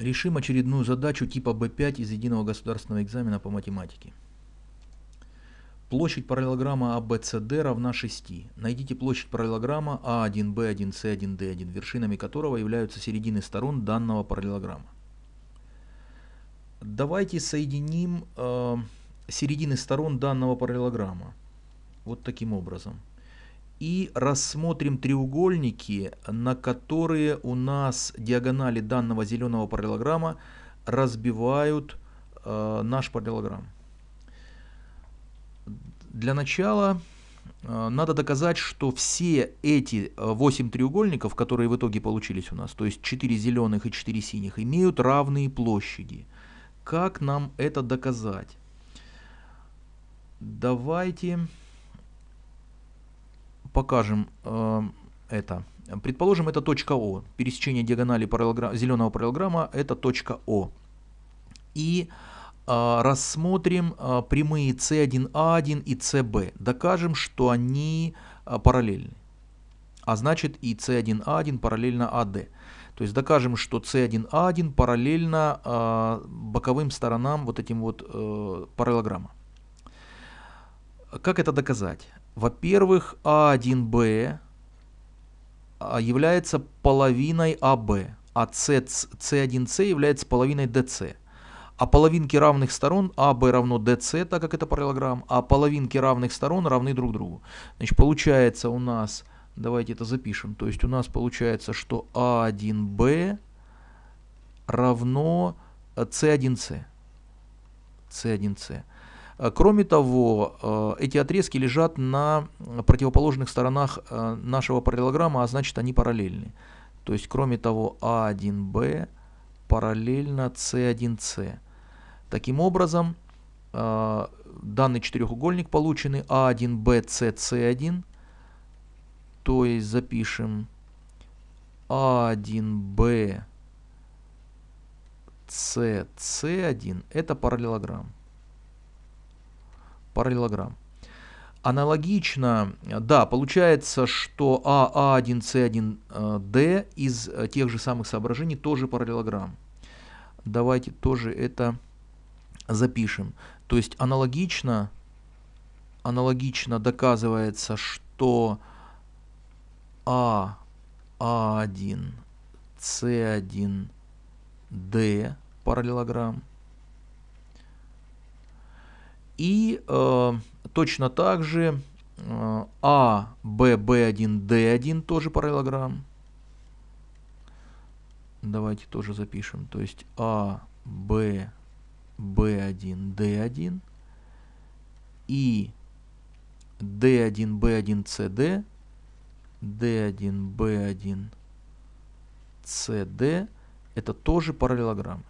Решим очередную задачу типа B5 из единого государственного экзамена по математике. Площадь параллелограмма ABCD равна 6. Найдите площадь параллелограмма A1, B1, C1, D1, вершинами которого являются середины сторон данного параллелограмма. Давайте соединим э, середины сторон данного параллелограмма. Вот таким образом и рассмотрим треугольники, на которые у нас диагонали данного зеленого параллелограмма разбивают э, наш параллелограмм. Для начала э, надо доказать, что все эти 8 э, треугольников, которые в итоге получились у нас, то есть 4 зеленых и 4 синих, имеют равные площади. Как нам это доказать? Давайте покажем э, это. Предположим, это точка О. Пересечение диагонали параллелограмма, зеленого параллелограмма – это точка О. И э, рассмотрим э, прямые C1A1 и CB. Докажем, что они параллельны. А значит и C1A1 параллельно AD. То есть докажем, что C1A1 параллельно боковым сторонам вот этим вот э, параллелограмма. Как это доказать? Во-первых, А1Б а, является половиной АБ, а С1С является половиной ДС. А половинки равных сторон АБ равно ДС, так как это параллелограмм, а половинки равных сторон равны друг другу. Значит, получается у нас, давайте это запишем, то есть у нас получается, что А1Б равно С1С. С1С. Э, кроме того, э, эти отрезки лежат на противоположных сторонах э, нашего параллелограмма, а значит они параллельны. То есть, кроме того, А1Б параллельно С1С. Таким образом, данный четырехугольник полученный А1БЦС1, то есть запишем А1Б СС1 это параллелограмм параллелограмм. Аналогично, да, получается, что АА1С1Д из э, тех же самых соображений тоже параллелограмм. Давайте тоже это запишем. То есть аналогично, аналогично доказывается, что А1, С1Д параллелограмм и э, точно так же э, А, Б, Б1, Д1 тоже параллелограмм. Давайте тоже запишем. То есть А, Б, Б1, Д1 и D1, B1, CD, D1, B1, CD это тоже параллелограммы.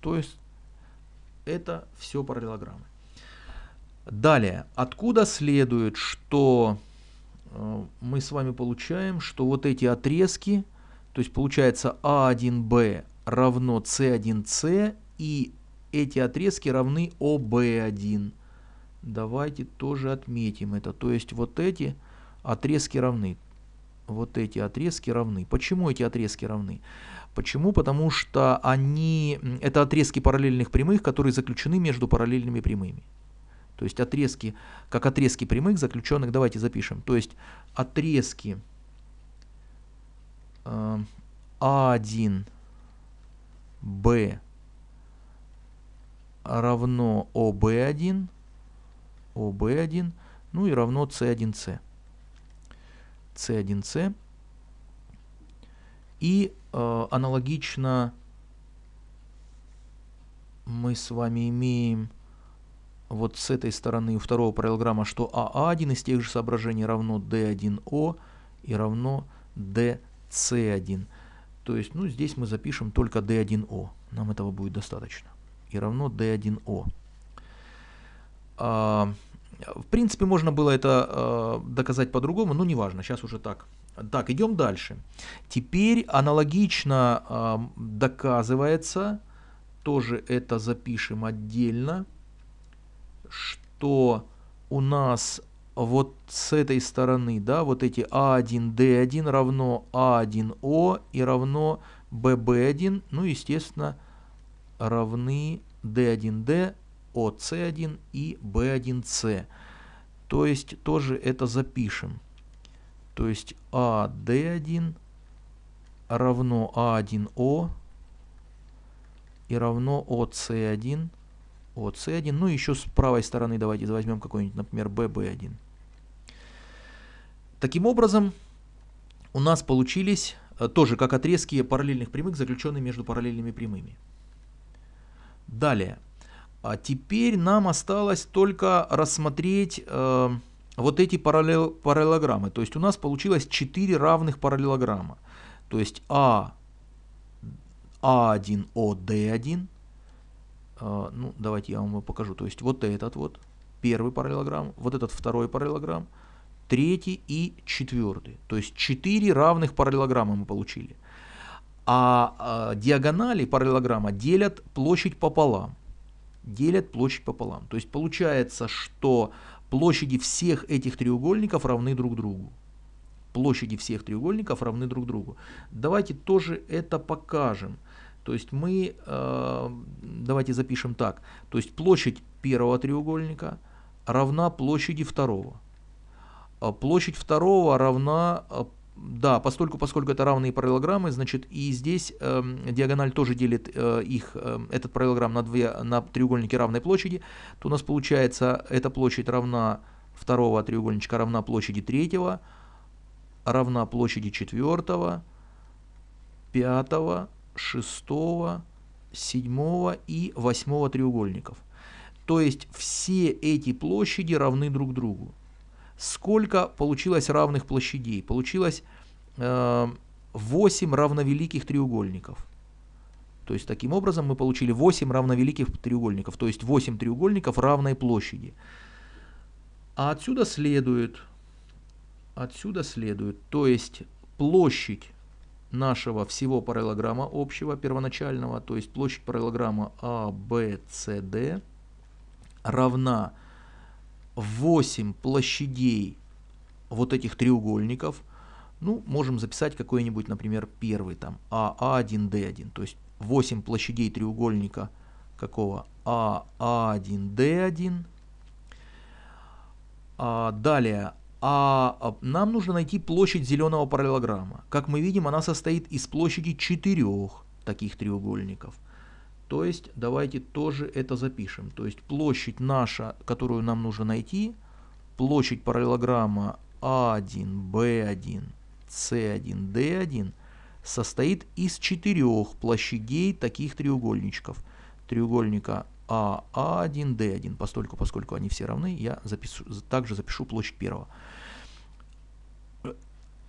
То есть это все параллелограммы. Далее, откуда следует, что э, мы с вами получаем, что вот эти отрезки, то есть получается А1Б равно С1С, и эти отрезки равны ОБ1. Давайте тоже отметим это. То есть вот эти отрезки равны. Вот эти отрезки равны. Почему эти отрезки равны? Почему? Потому что они, это отрезки параллельных прямых, которые заключены между параллельными прямыми. То есть отрезки, как отрезки прямых заключенных, давайте запишем. То есть отрезки э, А1, Б равно ОБ1, ОБ1, ну и равно С1С. С1С. И э, аналогично мы с вами имеем вот с этой стороны у второго параллелограмма, что АА1 из тех же соображений равно D1O и равно DC1. То есть, ну, здесь мы запишем только D1O. Нам этого будет достаточно. И равно D1O. А, в принципе, можно было это а, доказать по-другому, но неважно, сейчас уже так. Так, идем дальше. Теперь аналогично а, доказывается, тоже это запишем отдельно, что у нас вот с этой стороны, да, вот эти А1, Д1 равно А1О и равно bb1, ну, естественно, равны d1d, oc1 и b1c. То есть тоже это запишем. То есть AD1 равно А1О и равно ОС1, ОС1. Ну, еще с правой стороны давайте возьмем какой-нибудь, например, ББ1. Таким образом, у нас получились э, тоже как отрезки параллельных прямых, заключенные между параллельными прямыми. Далее. А теперь нам осталось только рассмотреть э, вот эти параллел, параллелограммы. То есть у нас получилось 4 равных параллелограмма. То есть А, А1, ОД1. Э, ну, давайте я вам его покажу. То есть вот этот вот первый параллелограмм, вот этот второй параллелограмм, третий и четвертый. То есть 4 равных параллелограмма мы получили. А, а диагонали параллелограмма делят площадь пополам делят площадь пополам. То есть получается, что площади всех этих треугольников равны друг другу. Площади всех треугольников равны друг другу. Давайте тоже это покажем. То есть мы, э, давайте запишем так. То есть площадь первого треугольника равна площади второго. А площадь второго равна э, да, поскольку, поскольку это равные параллелограммы, значит и здесь э, диагональ тоже делит э, их, э, этот параллелограмм на, две, на треугольники равной площади, то у нас получается эта площадь равна второго треугольничка равна площади третьего, равна площади четвертого, пятого, шестого, седьмого и восьмого треугольников. То есть все эти площади равны друг другу. Сколько получилось равных площадей? Получилось э, 8 равновеликих треугольников. То есть таким образом мы получили 8 равновеликих треугольников, то есть 8 треугольников равной площади. А отсюда следует, отсюда следует, то есть площадь нашего всего параллелограмма общего первоначального, то есть площадь параллелограмма а, равна 8 площадей вот этих треугольников, ну, можем записать какой-нибудь, например, первый там АА1Д1, то есть 8 площадей треугольника какого? АА1Д1. А, далее, а, а нам нужно найти площадь зеленого параллелограмма. Как мы видим, она состоит из площади четырех таких треугольников – то есть давайте тоже это запишем. То есть площадь наша, которую нам нужно найти, площадь параллелограмма А1, Б1, С1, Д1 состоит из четырех площадей таких треугольничков. Треугольника А, А1, Д1. Постольку, поскольку они все равны, я запишу, также запишу площадь первого.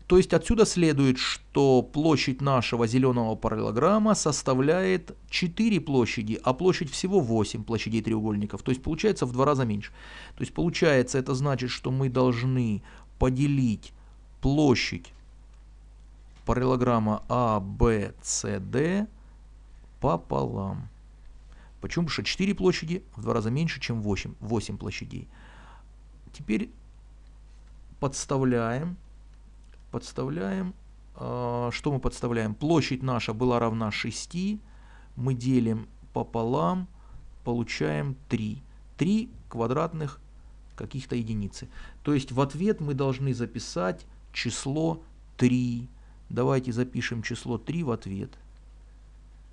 То есть отсюда следует, что площадь нашего зеленого параллелограмма составляет 4 площади, а площадь всего 8 площадей треугольников. То есть получается в два раза меньше. То есть получается это значит, что мы должны поделить площадь параллелограмма а, пополам. Почему? Потому что 4 площади в два раза меньше, чем 8, 8 площадей. Теперь подставляем подставляем. А, что мы подставляем? Площадь наша была равна 6. Мы делим пополам, получаем 3. 3 квадратных каких-то единицы. То есть в ответ мы должны записать число 3. Давайте запишем число 3 в ответ.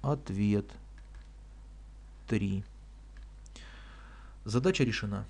Ответ 3. Задача решена.